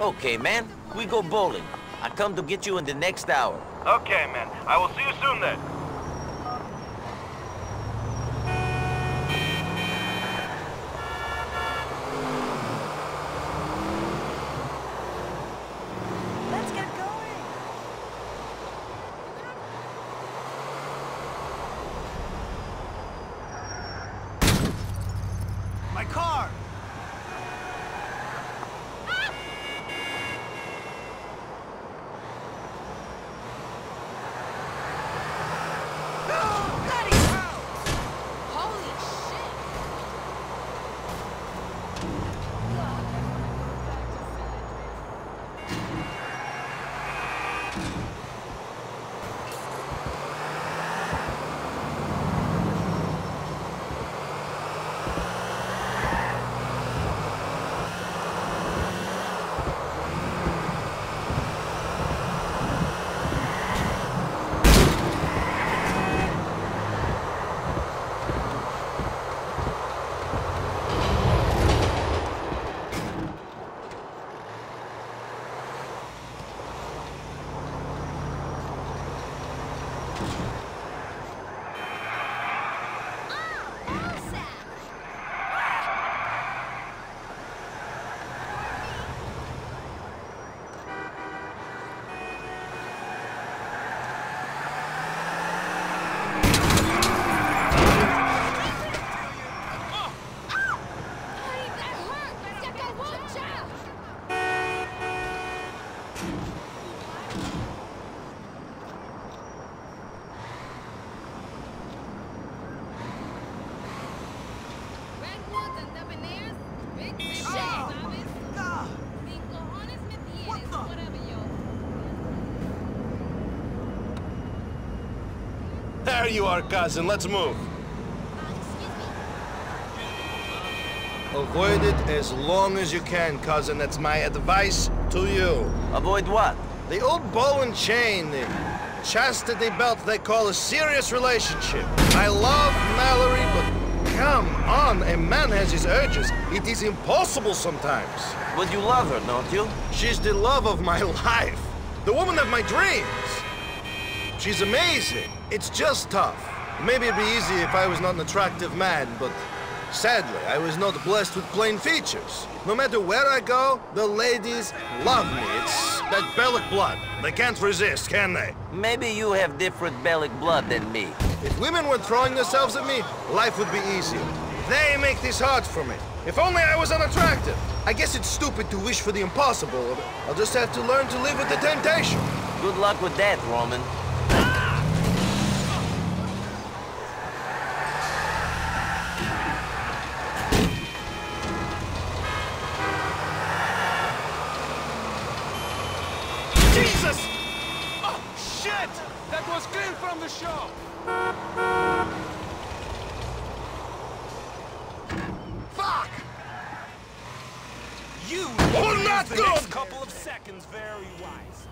Okay, man. We go bowling. I come to get you in the next hour. Okay, man. I will see you soon then. Let's get going. My car! Holy shit! Ay, There you are, cousin. Let's move. Avoid it as long as you can, cousin. That's my advice to you. Avoid what? The old ball and chain, the chastity belt they call a serious relationship. I love Mallory, but come on, a man has his urges. It is impossible sometimes. But you love her, don't you? She's the love of my life, the woman of my dreams. She's amazing. It's just tough. Maybe it'd be easy if I was not an attractive man, but sadly, I was not blessed with plain features. No matter where I go, the ladies love me. It's that Bellic blood. They can't resist, can they? Maybe you have different Bellic blood than me. If women were throwing themselves at me, life would be easier. They make this hard for me. If only I was unattractive. I guess it's stupid to wish for the impossible. I'll just have to learn to live with the temptation. Good luck with that, Roman. Jesus! Oh, shit! That was clean from the show! Fuck! You Oh, use not the good! next very wise.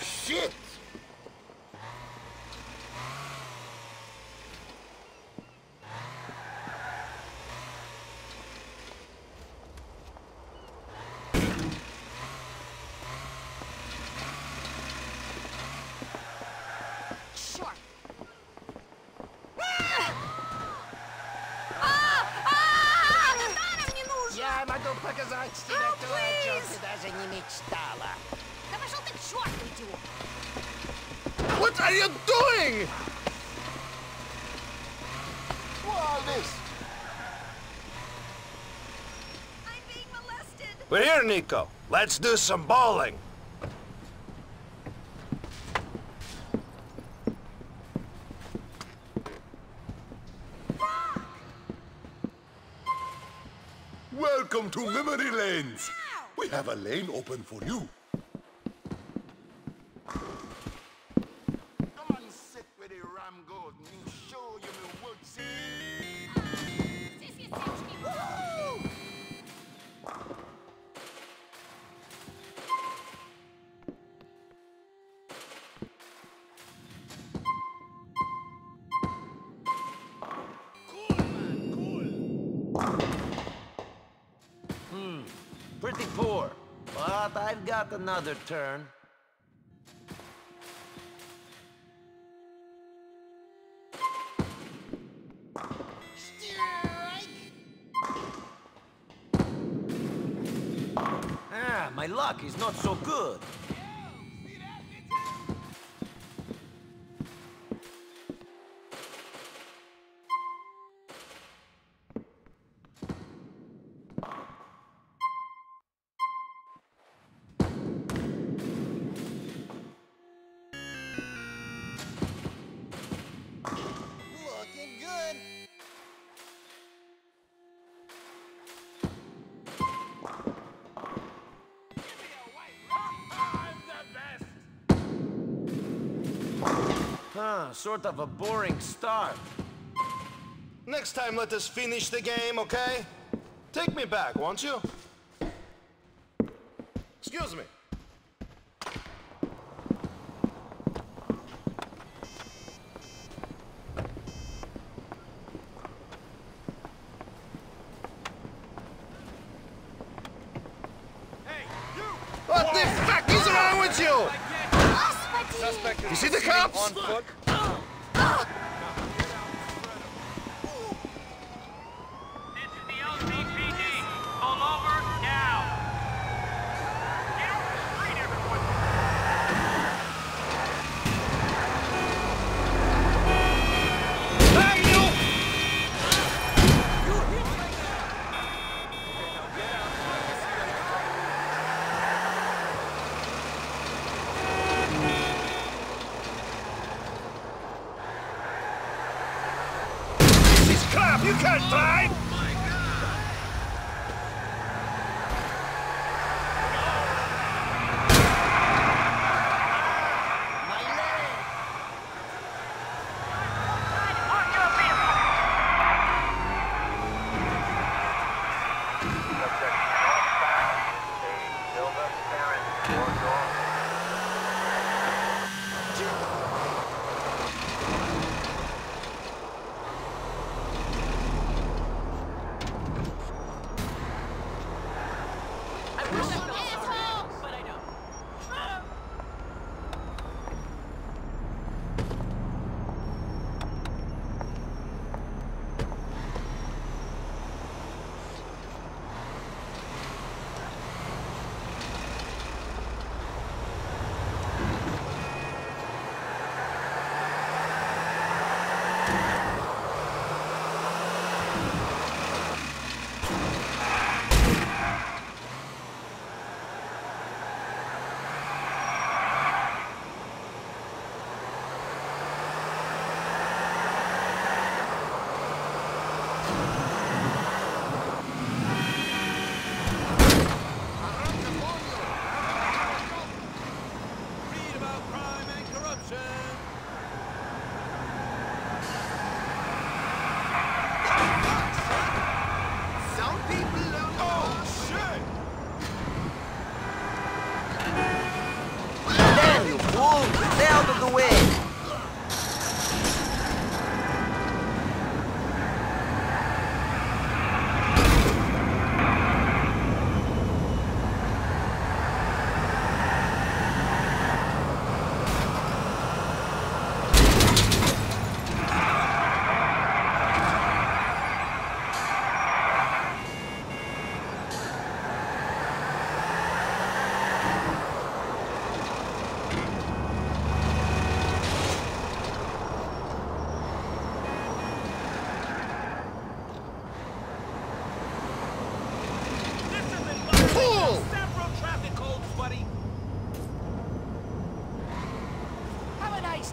Shit! Казанский oh, то, о чем ты даже не мечтала. Да пошел ты к черту, идиот! What are you doing? We're here, Niko. Let's do some bowling. Welcome to Memory Lanes. We have a lane open for you. Pretty poor, but I've got another turn. Ah, my luck is not so good. Huh, sort of a boring start. Next time, let us finish the game, okay? Take me back, won't you? Excuse me. What the fuck is wrong with you? Suspect You see the cops? on foot.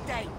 state.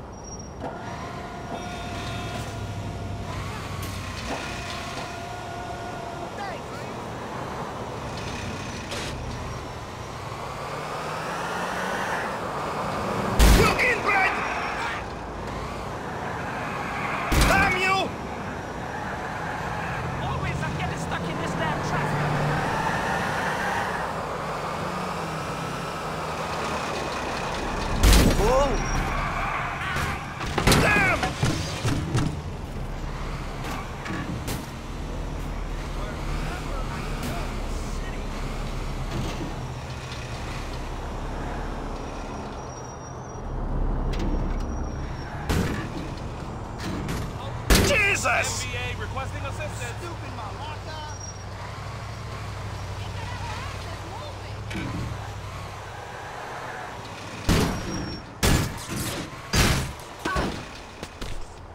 MVA assistance. Stupid malaka!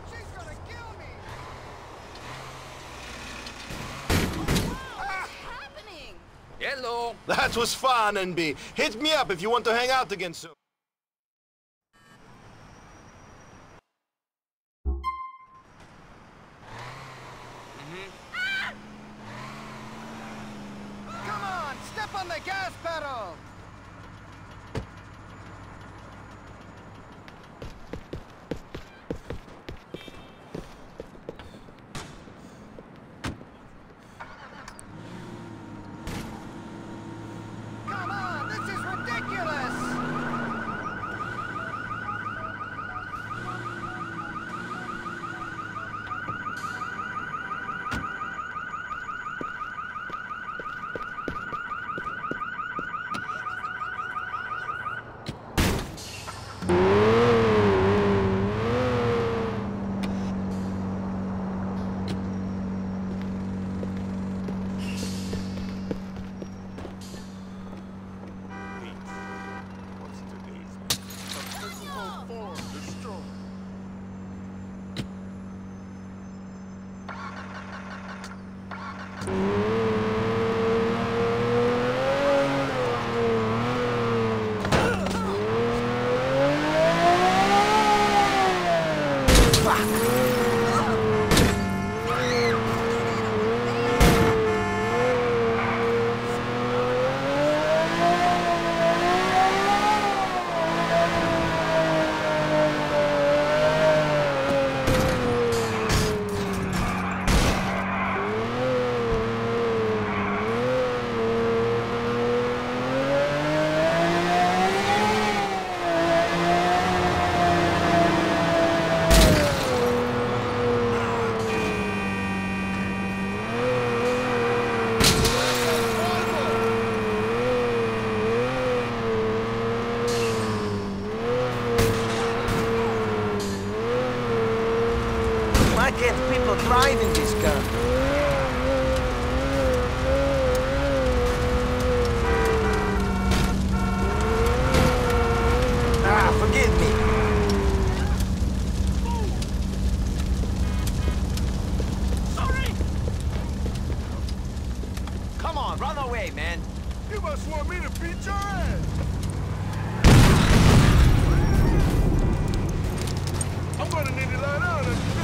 She's gonna kill me! What's happening? Hello. That was fun, NB. Hit me up if you want to hang out again soon. The gas away, man. You must want me to beat your ass. I'm gonna need to